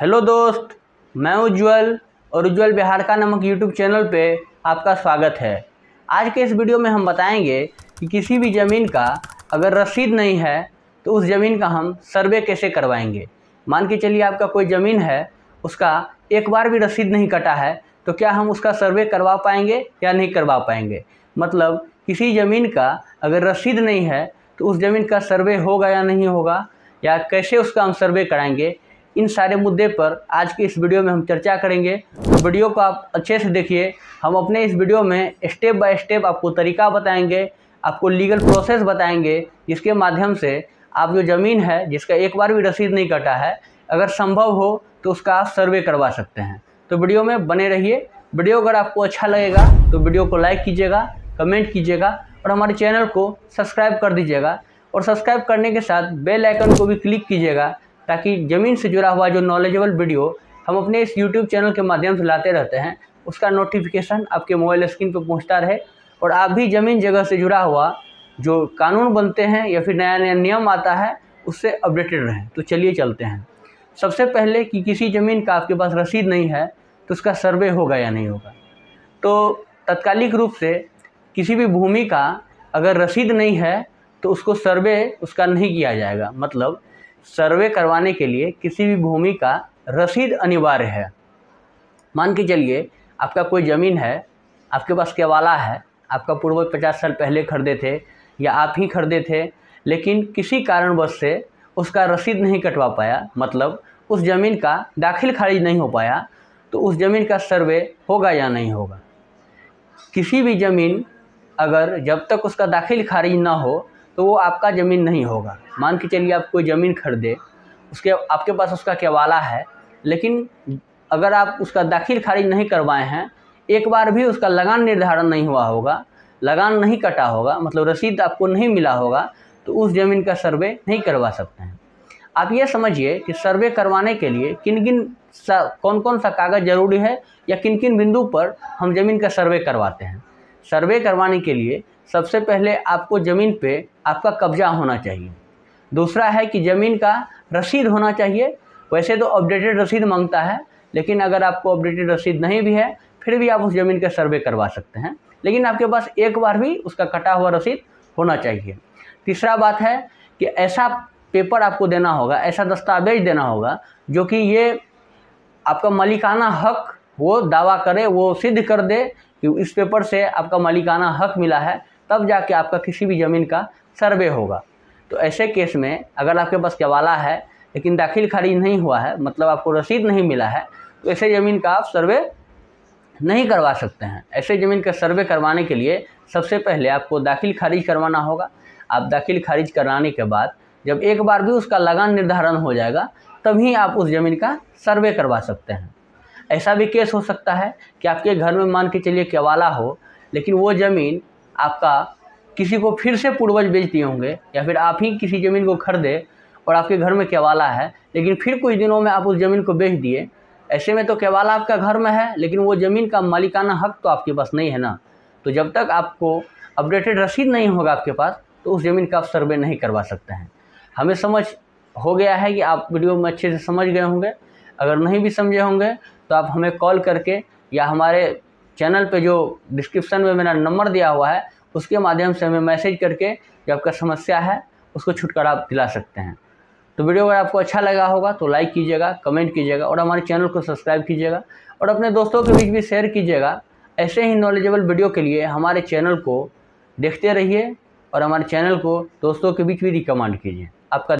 Hello दोस्त, मैं उज्ज्वल और उज्ज्वल बिहार का नमक यूट्यूब चैनल पे आपका स्वागत है। आज के इस वीडियो में हम बताएँगे कि किसी भी ज़मीन का अगर रसीद नहीं है तो उस ज़मीन का हम सर्वे कैसे करवाएँगे? मान के चलिए आपका कोई ज़मीन है, उसका एक बार भी रसीद नहीं कटा है तो क्या हम उसका सर्वे करवा पाएँगे या नहीं करवा पाएँगे? मतलब किसी ज़मीन का अगर रसीद नहीं है तो उस ज़मीन का सर्वे होगा या नहीं होगा? या कैसे उसका हम सर्वे कराएँगे? इन सारे मुद्दे पर आज की इस वीडियो में हम चर्चा करेंगे। तो वीडियो को आप अच्छे से देखिए। हम अपने इस वीडियो में स्टेप बाय स्टेप आपको तरीका बताएँगे, आपको लीगल प्रोसेस बताएँगे, जिसके माध्यम से आप जो ज़मीन है, जिसका एक बार भी रसीद नहीं कटा है, अगर संभव हो तो उसका आप सर्वे करवा सकते हैं। तो वीडियो में बने रहिए। वीडियो अगर आपको अच्छा लगेगा तो वीडियो को लाइक कीजिएगा, कमेंट कीजिएगा और हमारे चैनल को सब्सक्राइब कर दीजिएगा। और सब्सक्राइब करने के साथ बेल आइकन को भी क्लिक कीजिएगा ताकि ज़मीन से जुड़ा हुआ जो नॉलेजेबल वीडियो हम अपने इस यूट्यूब चैनल के माध्यम से लाते रहते हैं, उसका नोटिफिकेशन आपके मोबाइल स्क्रीन पर पहुँचता रहे और आप भी ज़मीन जगह से जुड़ा हुआ जो कानून बनते हैं या फिर नया नया नियम आता है, उससे अपडेटेड रहें। तो चलिए चलते हैं। सबसे पहले कि किसी ज़मीन का आपके पास रसीद नहीं है तो उसका सर्वे होगा या नहीं होगा? तो तत्कालिक रूप से किसी भी भूमि का अगर रसीद नहीं है तो उसको सर्वे उसका नहीं किया जाएगा। मतलब सर्वे करवाने के लिए किसी भी भूमि का रसीद अनिवार्य है। मान के चलिए, आपका कोई ज़मीन है, आपके पास केवाला है, आपका पूर्वज पचास साल पहले खरीदे थे या आप ही खरीदे थे, लेकिन किसी कारणवश से उसका रसीद नहीं कटवा पाया मतलब उस ज़मीन का दाखिल खारिज नहीं हो पाया तो उस ज़मीन का सर्वे होगा या नहीं होगा? किसी भी ज़मीन अगर जब तक उसका दाखिल खारिज ना हो तो वो आपका ज़मीन नहीं होगा। मान के चलिए आप कोई ज़मीन खरीदे, उसके, आपके पास उसका केवाला है, लेकिन अगर आप उसका दाखिल खारिज नहीं करवाए हैं, एक बार भी उसका लगान निर्धारण नहीं हुआ होगा, लगान नहीं कटा होगा मतलब रसीद आपको नहीं मिला होगा तो उस ज़मीन का सर्वे नहीं करवा सकते हैं। आप ये समझिए कि सर्वे करवाने के लिए किन किन सा कौन कौन सा कागज़ ज़रूरी है या किन किन बिंदु पर हम ज़मीन का सर्वे करवाते हैं। सर्वे करवाने के लिए सबसे पहले आपको ज़मीन पे आपका कब्जा होना चाहिए। दूसरा है कि ज़मीन का रसीद होना चाहिए। वैसे तो अपडेटेड रसीद माँगता है, लेकिन अगर आपको अपडेटेड रसीद नहीं भी है, फिर भी आप उस ज़मीन का सर्वे करवा सकते हैं। लेकिन आपके पास एक बार भी उसका कटा हुआ रसीद होना चाहिए। तीसरा बात है कि ऐसा पेपर आपको देना होगा, ऐसा दस्तावेज़ देना होगा, जो कि ये आपका मालिकाना हक, वो दावा करे, वो सिद्ध कर दे कि इस पेपर से आपका मालिकाना हक मिला है, तब जाके आपका किसी भी ज़मीन का सर्वे होगा। तो ऐसे केस में अगर आपके पास केवाला है, लेकिन दाखिल खारिज नहीं हुआ है मतलब आपको रसीद नहीं मिला है तो ऐसे ज़मीन का आप सर्वे नहीं करवा सकते हैं। ऐसे ज़मीन का सर्वे करवाने के लिए सबसे पहले आपको दाखिल खारिज करवाना होगा। आप दाखिल खारिज कराने के बाद जब एक बार भी उसका लगान निर्धारण हो जाएगा, तभी आप उस ज़मीन का सर्वे करवा सकते हैं। ऐसा भी केस हो सकता है कि आपके घर में मान के चलिए केवाला हो, लेकिन वो ज़मीन आपका किसी को फिर से पूर्वज बेच दिए होंगे, या फिर आप ही किसी ज़मीन को खरीदे और आपके घर में केवाला है, लेकिन फिर कुछ दिनों में आप उस ज़मीन को बेच दिए। ऐसे में तो केवाला आपका घर में है, लेकिन वो ज़मीन का मालिकाना हक तो आपके पास नहीं है ना। तो जब तक आपको अपडेटेड रसीद नहीं होगा आपके पास तो उस ज़मीन का आप सर्वे नहीं करवा सकते हैं। हमें समझ हो गया है कि आप वीडियो में अच्छे से समझ गए होंगे। अगर नहीं भी समझे होंगे तो आप हमें कॉल करके या हमारे चैनल पे जो डिस्क्रिप्शन में मेरा नंबर दिया हुआ है, उसके माध्यम से हमें मैसेज करके जो आपका समस्या है, उसको छुटकारा आप दिला सकते हैं। तो वीडियो अगर आपको अच्छा लगा होगा तो लाइक कीजिएगा, कमेंट कीजिएगा और हमारे चैनल को सब्सक्राइब कीजिएगा और अपने दोस्तों के बीच भी शेयर कीजिएगा। ऐसे ही नॉलेजेबल वीडियो के लिए हमारे चैनल को देखते रहिए और हमारे चैनल को दोस्तों के बीच भी रिकमेंड कीजिए। आपका